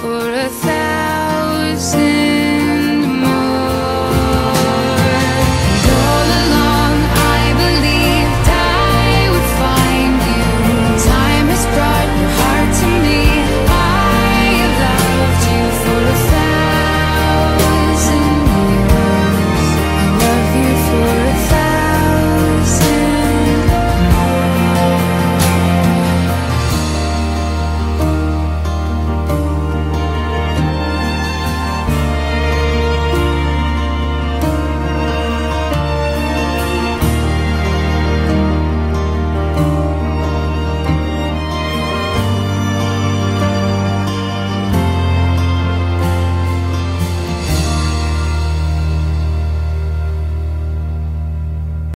for a thousand